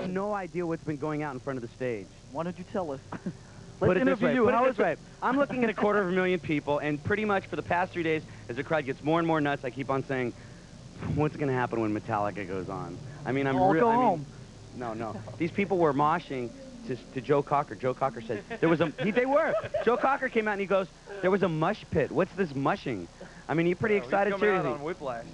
have no idea what's been going out in front of the stage. Why don't you tell us? Let's it this interview way. you. Put How it is this way. I'm looking at a quarter of a million people, and pretty much for the past three days, as the crowd gets more and more nuts, I keep on saying, "What's going to happen when Metallica goes on?" I mean, I'm All re- go I mean, home. No, no. These people were moshing to, to Joe Cocker. Joe Cocker said there was a. He, they were. Joe Cocker came out and he goes, "There was a mush pit. What's this mushing?" I mean, you pretty excited He's coming out too? on Whiplash.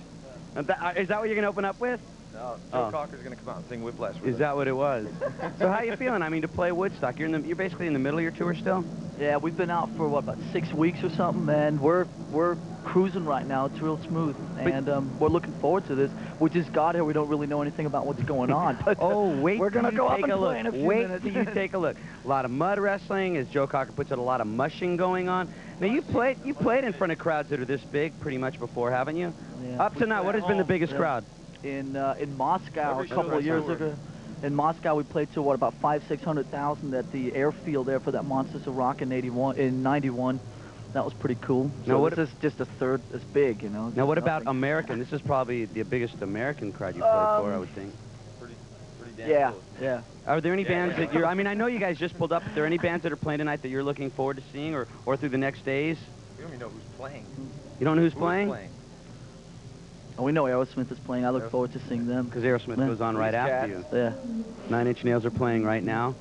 Uh, that- Is that what you're going to open up with? No, Joe Oh. Cocker's gonna come out and sing Whiplash with Is us. that what it was? so how you feeling? I mean, to play Woodstock, you're in the, you're basically in the middle of your tour still. Yeah, we've been out for what about six weeks or something, and we're we're cruising right now. It's real smooth, and um, we're looking forward to this. We just got here. We don't really know anything about what's going on. But Oh, wait we're gonna go up take and a look. play in a few wait minutes. till you take a look. A lot of mud wrestling, as Joe Cocker puts it, a lot of mushing going on. Now you played you played in front of crowds that are this big pretty much before, haven't you? Yeah. Up to now, what has been the biggest Yeah. crowd? In uh, in Moscow Every a couple of years ago. In Moscow, we played to what about five, six hundred thousand at the airfield there for that Monsters of Rock in '81, in '91. That was pretty cool. Now So what this is just a third as big, you know. Now what just about. American? This is probably the biggest American crowd you played for, I Um, would think. Pretty, pretty damn Yeah, close. yeah. Are there any bands that you're? I mean, I know you guys just pulled up. Are there any bands that are playing tonight that you're looking forward to seeing, or or through the next days? We don't even know who's playing. You don't know who's Who's playing? Oh, we know Aerosmith is playing. I look Aerosmith. forward to seeing them. Because Aerosmith Yeah. goes on right These after cats. you. Yeah. Nine Inch Nails are playing right now.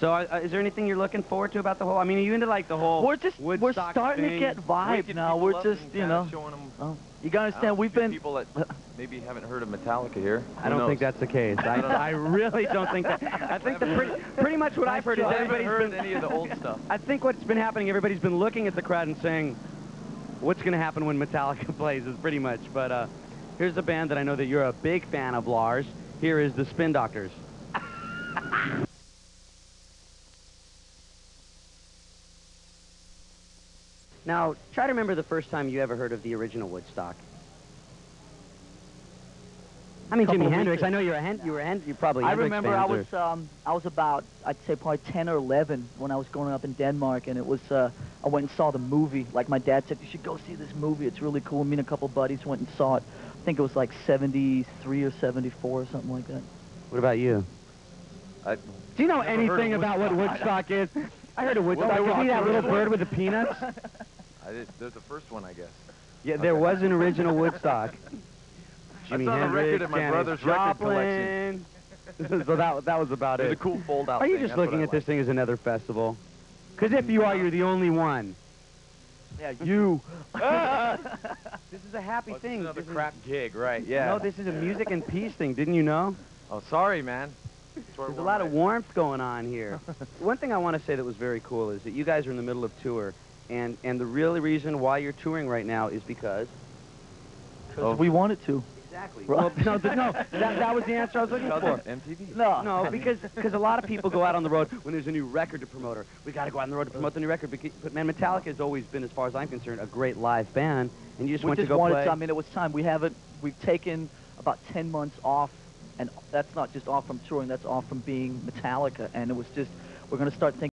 So uh, uh, is there anything you're looking forward to about the whole? I mean, are you into like the whole? We're just we're starting thing? to get vibe now. We're just you know. Showing them, Oh, you gotta understand. We've been. people that maybe haven't heard of Metallica here. I don't knows? think that's the case. I, I really don't think that. I think the pretty, pretty much what I've heard is I everybody's heard been. any of the old stuff. I think what's been happening, everybody's been looking at the crowd and saying, "What's going to happen when Metallica plays?" Is pretty much. But uh, here's a band that I know that you're a big fan of, Lars. Here is the Spin Doctors. Now, try to remember the first time you ever heard of the original Woodstock. I mean, Couple Jimi Hendrix. I know you're a Hen- you were Hen- you probably. I Hendrix remember I fans or- was um, I was about I'd say probably 10 or 11 when I was growing up in Denmark, and it was uh, I went and saw the movie. Like my dad said, you should go see this movie. It's really cool. Me and a couple buddies went and saw it. I think it was like 73 or 74 or something like that. What about you? I, Do you know Never heard of anything about what Woodstock. Woodstock is? I heard of Woodstock. Well, You see that little bird with the peanuts? I did, they're the first one, I guess. Yeah, there Okay. was an original Woodstock. That's Jimi on the record Hendrix, at my Janis brother's record collection. so that, that was about It was a cool fold-out Are you thing, just that's looking I at this thing as another festival? Because if you are, you're the only one. Yeah, you. This is a happy Oh, it's thing. another This is- crap gig, right? Yeah. No, this is a music and peace thing. Didn't you know? Oh, sorry, man. There's a we're lot of warmth going on here. One thing I want to say that was very cool is that you guys are in the middle of tour, and and the real reason why you're touring right now is because. Oh. we wanted to. Exactly. Well, no, th- no, that, that was the answer I was looking for. MTV. No. No, because because a lot of people go out on the road when there's a new record to promote. Or we got to go out on the road to promote the new record. Because, but man, Metallica has always been, as far as I'm concerned, a great live band. And you just we went just to go wanted play. to. I mean, it was time. We haven't. We've taken about 10 months off, and that's not just off from touring. That's off from being Metallica. And it was just. We're going to start thinking.